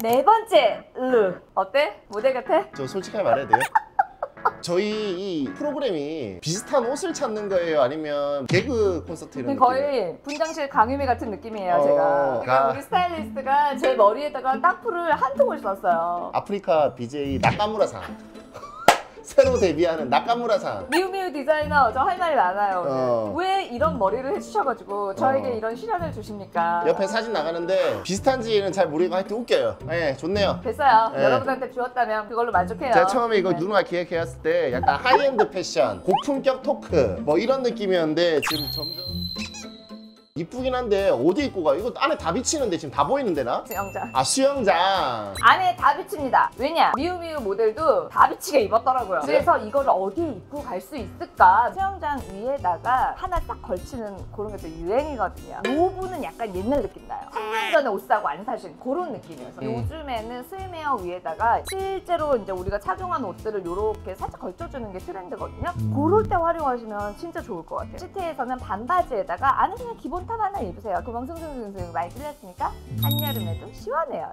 네 번째 르 어때? 모델 같아? 저 솔직하게 말해야 돼요? 저희 이 프로그램이 비슷한 옷을 찾는 거예요? 아니면 개그 콘서트 이런 느낌이에요? 거의 분장실 강유미 같은 느낌이에요 어, 제가 가- 그러니까 우리 스타일리스트가 제 머리에다가 딱풀을 한 통을 썼어요 아프리카 BJ 나카무라상 새로 데뷔하는 나카무라상 미우미우 디자이너 저 할 말이 많아요 오늘. 어. 왜 이런 머리를 해주셔가지고 저에게 어. 이런 시련을 주십니까 옆에 사진 나가는데 비슷한지는 잘 모르고 하여튼 웃겨요 네 좋네요 됐어요 네. 여러분한테 주었다면 그걸로 만족해요 제가 처음에 이거 네. 누누가 기획해왔을 때 약간 하이엔드 패션, 고품격 토크 뭐 이런 느낌이었는데 지금 점점 이쁘긴 한데 어디 입고 가? 이거 안에 다 비치는데 지금 다 보이는데 나? 수영장 아 수영장 안에 다 비칩니다. 왜냐? 미우미우 모델도 다 비치게 입었더라고요. 그래서 이걸 어디에 입고 갈 수 있을까? 수영장 위에다가 하나 딱 걸치는 그런 게 또 유행이거든요. 노브는 약간 옛날 느낌 나요. 3년 전에 옷 사고 안 사신 그런 느낌이어서 음. 요즘에는 스웨어 위에다가 실제로 이제 우리가 착용한 옷들을 이렇게 살짝 걸쳐주는 게 트렌드거든요. 그럴 때 활용하시면 진짜 좋을 것 같아요. city에서는 반바지에다가 안에 그냥 기본 top 하나 입으세요. 구멍 숭숭숭숭 많이 뚫렸으니까 한여름에도 시원해요.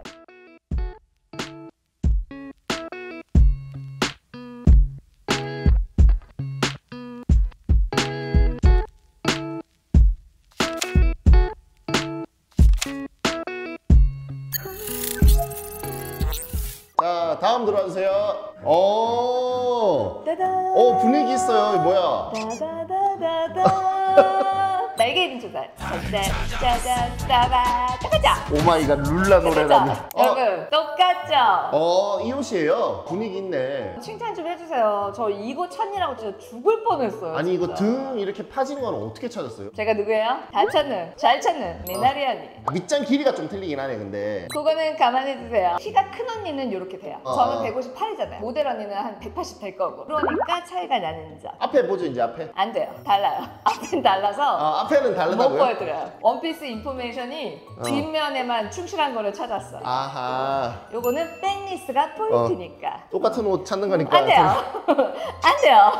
자 다음 들어와주세요 오, 따단. 오 분위기 있어요 이거 뭐야 따다다다다. 날개 있는 조각. 짜잔, 짜잔, 따바, 짜가자. Oh my god 룰라 노래라니? 여러분, 똑같죠? 어, 이 옷이에요 분위기 있네 칭찬 좀 해주세요. 저 이거 찾느라고 진짜 죽을 뻔했어요. 아니 이거 진짜. 등 이렇게 파진 건 어떻게 찾았어요? 제가 누구예요? 잘 찾는, 잘 찾는 미나리 언니. 밑장 길이가 좀 틀리긴 하네 근데 그거는 감안해 주세요. 키가 큰 언니는 이렇게 돼요. 어. 저는 158이잖아요. 모델 언니는 한 180 될 거고. 그러니까 차이가 나는 점. 앞에 보죠 이제 앞에 안 돼요. 달라요. 앞은 달라서 아 앞에는 못 다르다고요? 보여드려요. 원피스 information이 어. 뒷면에만 충실한 거를 찾았어. 아하 요거는 backless가 포인트니까. 똑같은 옷 찾는 거니까 안 돼요. 안 돼요.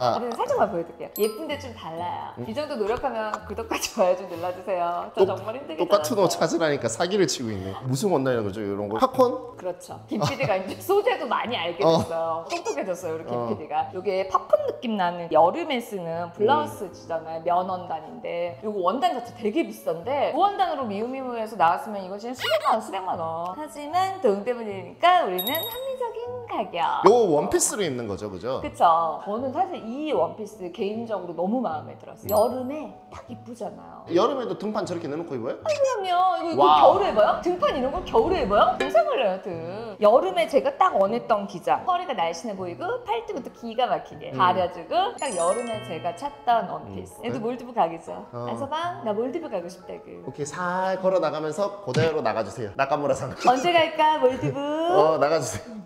아. 근데 살짝만 보여드릴게요. 예쁜데 좀 달라요. 이 정도 노력하면 구독과 좋아요 좀 눌러주세요. 저 똑- 정말 힘들게 똑같은 옷 찾았어요. 찾으라니까 사기를 치고 있네 무슨 원단이라는 거죠 이런 거? 팝콘? 그렇죠. 김 PD가 이제 소재도 많이 알게 어. 됐어요. 똑똑해졌어요, 우리 김 어. PD가. 이게 팝콘 느낌 나는 여름에 쓰는 블라우스지잖아요. 면 원단인데. 이거 원단 자체 되게 비싼데 면 원단으로 미우미우에서 나왔으면 이거 진짜 수백만 원, 수백만 원. 하지만 동대문이니까 우리는 합리적인 가격. 요거 원피스로 입는 거죠 그죠? 그쵸. 저는 사실 이 원피스 개인적으로 너무 마음에 들었어요. 여름에 딱 이쁘잖아요. 여름에도 등판 저렇게 내놓고 입어요? 그럼요. 이거, 이거 wow. 겨울에 입어요? 등판 이런 거 겨울에 입어요? 동상 걸려요, 등. 여름에 제가 딱 원했던 기장. 허리가 날씬해 보이고 팔뚝부터 기가 막히게 음. 가려주고 딱 여름에 제가 찾던 원피스. 음. 얘도 몰디브 가겠죠? 어. 안서방 나 몰디브 가고 싶다고. 이렇게 살 걸어 나가면서 고대로 나가주세요 나카무라 상 언제 갈까 몰디브? 어 나가주세요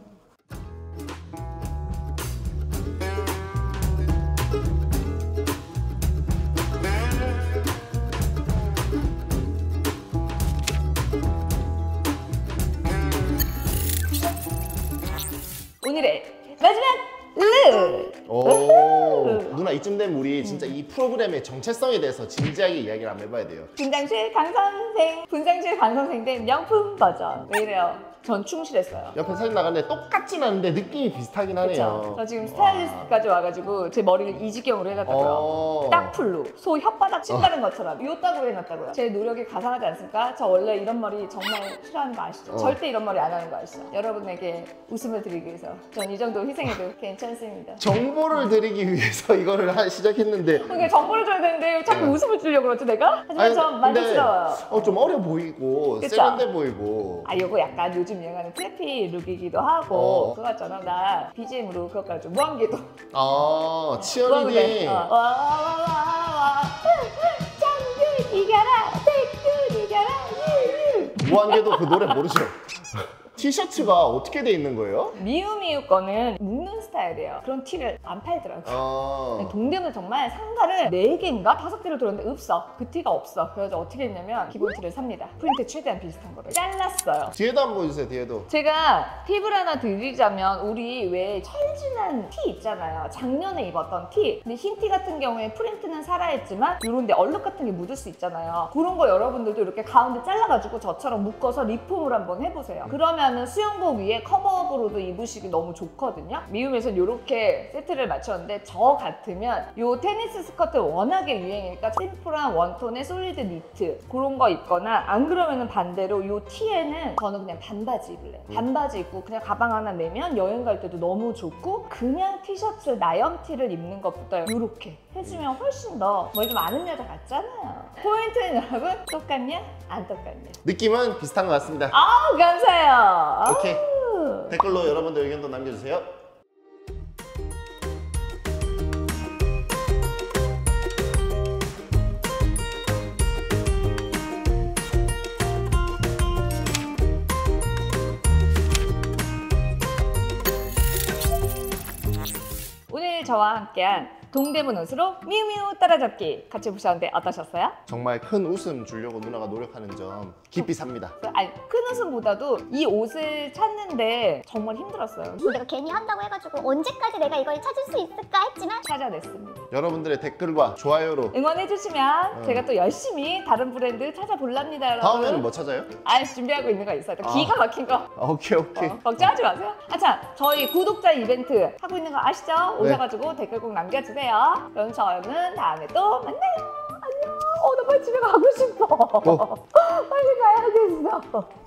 오늘 오 누나 이쯤 되면 우리 진짜 이 프로그램의 정체성에 대해서 진지하게 이야기를 한번 해봐야 돼요 분장실 강 선생, 분장실 강 선생 된 명품 버전. 왜 이래요? 전 충실했어요. 옆에 사진 나갔는데 똑같진 않은데 느낌이 비슷하긴 그쵸? 하네요 저 지금 스타일리스트까지 와가지고 제 머리를 이 지경으로 해놨다고요. 어. 딱 풀로 소 혓바닥 침 가는 것처럼 요따구로 해놨다고요. 제 노력이 가상하지 않습니까? 저 원래 이런 머리 정말 싫어하는 거 아시죠? 어. 절대 이런 머리 안 하는 거 아시죠? 여러분에게 웃음을 드리기 위해서 전 이 정도 희생해도 괜찮습니다. 정보를 드리기 위해서 이거를 하- 시작했는데 그게 정보를 줘야 되는데 자꾸 네. 웃음을 주려고 그러죠 내가? 하지만 아니, 근데 만족스러워요. 어, 좀 어려 보이고 그쵸? 세련돼 보이고 아 요거 약간 요즘 유행하는 preppy look이기도 하고 어. 그거 같잖아 나 BGM으로 그거 가지고 무한궤도 아 와와와와 이겨라 이겨라 유유. 무한궤도 그 노래 모르죠? 티셔츠가 어떻게 돼 있는 거예요? 미우미우 거는 묶는 스타일이에요. 그런 티를 안 팔더라고요. 어. 동대문 정말 상가를 4개인가 5개를 돌았는데 없어. 그 티가 없어. 그래서 어떻게 했냐면 기본 티를 삽니다. 프린트 최대한 비슷한 거를 잘랐어요. 뒤에도 한번 보여주세요. 뒤에도. 제가 팁을 하나 드리자면 우리 왜 철 지난 티 있잖아요. 작년에 입었던 티. 근데 흰 티 같은 경우에 프린트는 살아있지만 이런 데 얼룩 같은 게 묻을 수 있잖아요. 그런 거 여러분들도 이렇게 가운데 잘라가지고 저처럼 묶어서 리폼을 한번 해보세요. 그러면 은 수영복 위에 cover-up으로도 입으시기 너무 좋거든요. 미우미우에서 이렇게 세트를 맞췄는데 저 같으면 이 테니스 스커트 워낙에 유행이니까 심플한 one tone의 solid 니트 그런 거 입거나 안 그러면은 반대로 이 티에는 저는 그냥 반바지 입을래요. 반바지 입고 그냥 가방 하나 매면 여행 갈 때도 너무 좋고 그냥 티셔츠 나염 티를 입는 것보다 이렇게 해주면 훨씬 더뭘좀 아는 여자 같잖아요. 포인트는 여러분 똑같냐? 안 똑같냐? 느낌은 비슷한 것 같습니다. 아 감사해요. 오케이. 댓글로 여러분들 의견도 남겨주세요. 오늘 저와 함께한 동대문 옷으로 미우미우 따라잡기 같이 보셨는데 어떠셨어요? 정말 큰 웃음 주려고 누나가 노력하는 점 깊이 삽니다. 아니 큰 웃음보다도 이 옷을 찾는데 정말 힘들었어요. 내가 괜히 한다고 해가지고 언제까지 내가 이걸 찾을 수 있을까 했지만 찾아냈습니다. 여러분들의 댓글과 좋아요로 응원해주시면 어. 제가 또 열심히 다른 브랜드 찾아볼랍니다, 여러분. 다음에는 뭐 찾아요? 아 준비하고 있는 거 있어요. 또 아. 기가 막힌 거. 아, 오케이 오케이. 어, 걱정하지 마세요. 아, 참, 저희 구독자 이벤트 하고 있는 거 아시죠? 네. 오셔가지고 댓글 꼭 남겨주세요. 그럼 저는 다음에 또 만나요. 어, 나 빨리 집에 가고 싶어. 어. 빨리 가야겠어.